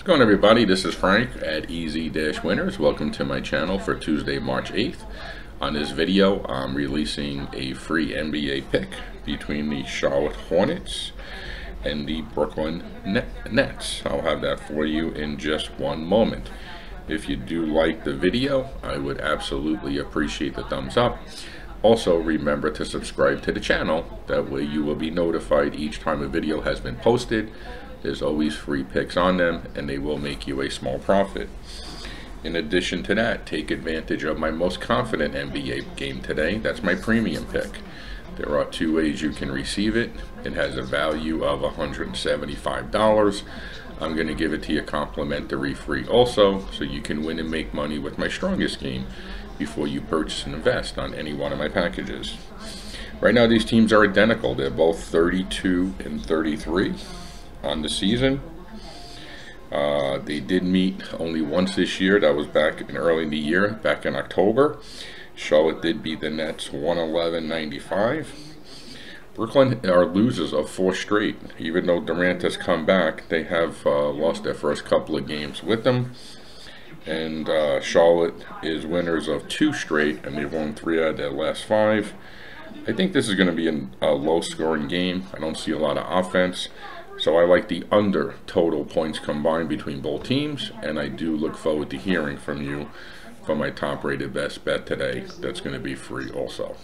What's going on everybody? This is Frank at Easy Dash Winners. Welcome to my channel for Tuesday, March 8th. On this video, I'm releasing a free NBA pick between the Charlotte Hornets and the Brooklyn Nets. I'll have that for you in just one moment. If you do like the video, I would absolutely appreciate the thumbs up. Also, remember to subscribe to the channel. That way you will be notified each time a video has been posted there's always free picks on them and they will make you a small profit. In addition to that, take advantage of my most confident NBA game today. That's my premium pick. There are two ways you can receive it. It has a value of $175. I'm going to give it to you complimentary free also, so you can win and make money with my strongest game before you purchase and invest on any one of my packages. Right now, these teams are identical. They're both 32 and 33 on the season. Uh, they did meet only once this year. That was back in early in the year, back in October. Charlotte did beat the Nets 111-95. Brooklyn are losers of four straight. Even though Durant has come back, they have uh, lost their first couple of games with them. And uh, Charlotte is winners of two straight, and they've won three out of their last five. I think this is going to be a low-scoring game. I don't see a lot of offense. So I like the under total points combined between both teams, and I do look forward to hearing from you for my top rated best bet today. That's going to be free also.